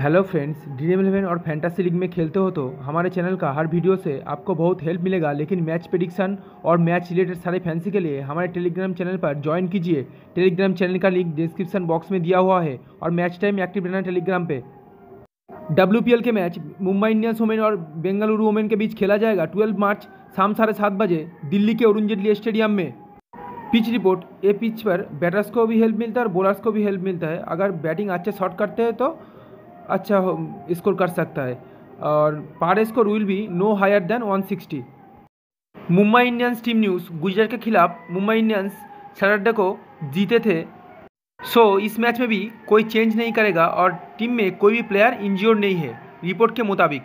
Hello friends dream eleven और fantasy league में खेलते हो तो हमारे चैनल का हर वीडियो से आपको बहुत हेल्प मिलेगा, लेकिन मैच प्रिडिक्शन और मैच रिलेटेड सारे फैंसी के लिए हमारे टेलीग्राम चैनल पर ज्वाइन कीजिए। टेलीग्राम चैनल का लिंक डिस्क्रिप्शन बॉक्स में दिया हुआ है और मैच टाइम एक्टिव रहना टेलीग्राम पे। डब्ल्यू के मैच मुंबई इंडियंस वोमेन और बेंगलुरु वोमेन के बीच खेला जाएगा ट्वेल्व मार्च शाम साढ़े सात बजे दिल्ली के अरुण जेटली स्टेडियम में। पिच रिपोर्ट ये पिच पर बैटर्स को भी हेल्प मिलता है और बॉलर्स को भी हेल्प मिलता है। अगर बैटिंग अच्छे शॉट करते हैं तो अच्छा स्कोर कर सकता है। और par score will be no higher than 160 Mumbai Indians team news Gujarat के खिलाफ मुंबई इंडियंस सैटरडे को जीते थे। सो so, इस मैच में भी कोई चेंज नहीं करेगा और टीम में कोई भी प्लेयर इंज्योर नहीं है रिपोर्ट के मुताबिक।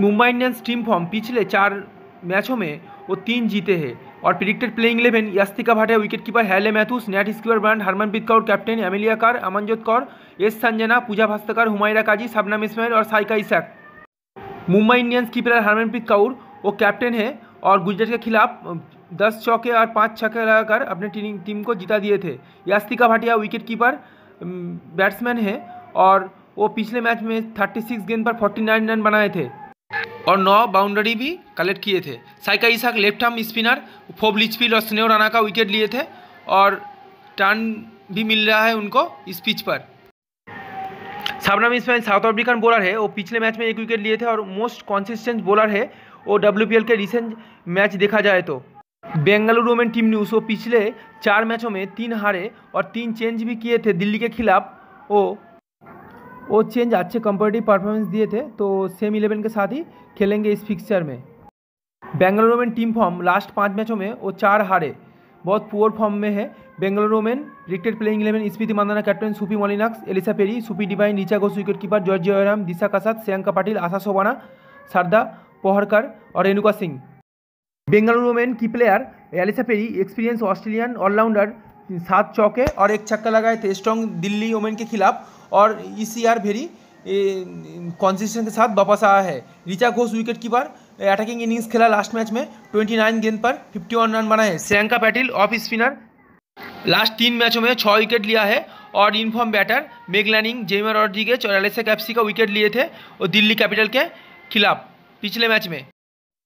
मुंबई इंडियंस टीम फॉर्म पिछले चार मैचों में वो तीन जीते हैं। और predicted playing eleven Yastika Bhatia wicket keeper Hayley Matthews Nat Sciver Brunt Harmanpreet Kaur captain Amelia Kerr Amanjot Kaur S Sanjana Pooja Bhaskar Humaira Kazi Shabnim Ismail और साइका इसाक मुंबई इंडियंस की प्लेयर हरमनप्रीत कौर वो कैप्टन है और गुजरात के खिलाफ दस चौके और पाँच छक्के लगाकर अपने टीम को जिता दिए थे। Yastika Bhatia wicket keeper batsman है और वो पिछले मैच में थर्टी सिक्स गेंद पर फोर्टी नाइन रन बनाए थे। और नौ बाउंड्री भी कलेक्ट किए थे। Saika Ishaque left arm spinner Phoebe Litchfield और स्नेह राना का विकेट लिए थे और टर्न भी मिल रहा है उनको इस पिच पर। Shabnim Ismail South African bowler है, वो पिछले मैच में एक विकेट लिए थे और मोस्ट कॉन्सिस्टेंट बॉलर है, वो डब्ल्यू के रिसेंट मैच देखा जाए तो। बेंगलुरु में टीम न्यूज़ वो पिछले चार मैचों में तीन हारे और तीन चेंज भी किए थे दिल्ली के खिलाफ, वो वो चेंज अच्छे कंपेटिव परफॉर्मेंस दिए थे तो सेम इलेवन के साथ ही खेलेंगे इस फिक्सचर में। बेंगलुरु में टीम फॉर्म लास्ट पाँच मैचों में वो चार हारे। बहुत पुअर फॉर्म में है। बेंगलुरु में predicted playing eleven Smriti Mandhana captain Sophie Molineux Ellyse Perry Sophie Devine Richa Ghosh wicket keeper Georgia Wareham Disha Kasat Shreyanka Patil Asha Sobhana Shraddha Pokharkar और रेणुका सिंह बेंगलुरु में की player Ellyse Perry experience Australian allrounder सात चौके और एक छक्का लगाए थे स्ट्रॉन्ग दिल्ली वोमेन के खिलाफ और ई सी आर भेरी कॉन्सिस्टेंस के साथ वापस आया है। Richa Ghosh wicket keeper attacking innings खेला लास्ट मैच में 29 गेंद पर 51 रन बनाए। Shreyanka Patil off spinner last तीन मैचों में छः विकेट लिया है और इनफॉर्म बैटर मेगलैनिंग जेमर रॉड्रिगेज और एलेसा कैप्सी का विकेट लिए थे और दिल्ली कैपिटल के खिलाफ पिछले मैच में।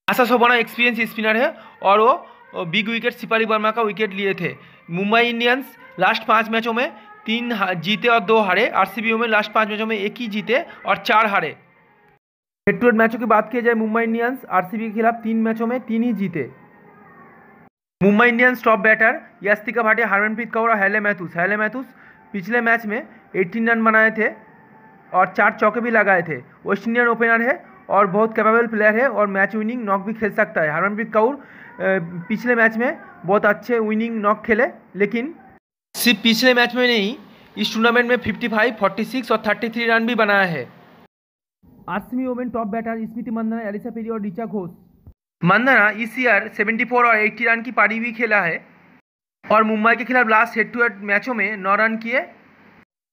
आशा सोबाना एक्सपीरियंस स्पिनर है और वो बिग विकेट सिपारी वर्मा का विकेट लिए थे। मुंबई इंडियंस लास्ट पाँच मैचों में तीन जीते और दो हारे। आरसीबी में लास्ट पाँच मैचों में एक ही जीते और चार हारे। हेड टू हेड मैचों की बात की जाए मुंबई इंडियंस, आरसीबी के खिलाफ तीन मैचों में तीन ही जीते। Mumbai Indians top batter Yastika Bhatia, Harmanpreet Kaur और हैले मैथुस हैले मैथुस पिछले मैच में 18 रन बनाए थे और चार चौके भी लगाए थे। वेस्ट इंडियन ओपनर है और बहुत कैपेबल प्लेयर है और मैच विनिंग नॉक भी खेल सकता है। हरमनप्रीत कौर पिछले मैच में बहुत अच्छे विनिंग नॉक खेले लेकिन सिर्फ़ पिछले मैच में नहीं इस टूर्नामेंट में 55, 46 और 33 रन भी बनाया है। RCB women top batter Smriti Mandhana Ellyse Perry और रिचा घोष। मंदना इस ईयर 74 और 80 रन की पारी भी खेला है और मुंबई के खिलाफ लास्ट हेड टू हेड मैचों में नौ रन किए।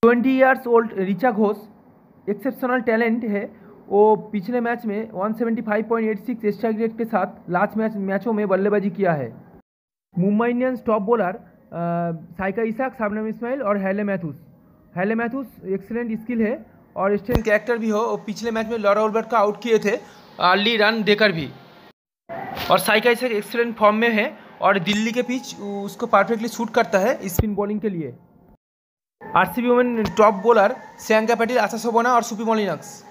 20 years old Richa Ghosh exceptional talent है वो पिछले मैच में 175.86 स्ट्राइक रेट के साथ लास्ट मैच, मैचों में बल्लेबाजी किया है। Mumbai Indians top bowler Saika Ishaque Shabnim Ismail और हैले मैथुस। हैले मैथुस एक्सीलेंट स्किल है और स्टेन कैरेक्टर भी हो। और पिछले मैच में लॉरा ओलबर्ट का आउट किए थे, अर्ली रन देकर भी। और साइका इसाक एक्सीलेंट फॉर्म में है और दिल्ली के पिच उसको परफेक्टली शूट करता है स्पिन बॉलिंग के लिए। RCB women top bowler Shreyanka Patil, Asha Sobhana और सुपी मोलिनक्स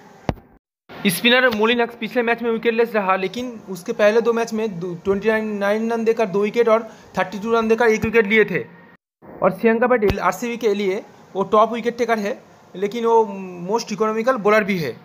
स्पिनर मोलिनक्स पिछले मैच में विकेटलेस रहा, लेकिन उसके पहले दो मैच में ट्वेंटी नाइन रन देकर दो विकेट और थर्टी टू रन देकर एक विकेट लिए थे। और श्रियंका पटेल आरसीबी के लिए, वो टॉप विकेट टेकर है, लेकिन वो मोस्ट इकोनॉमिकल बॉलर भी है।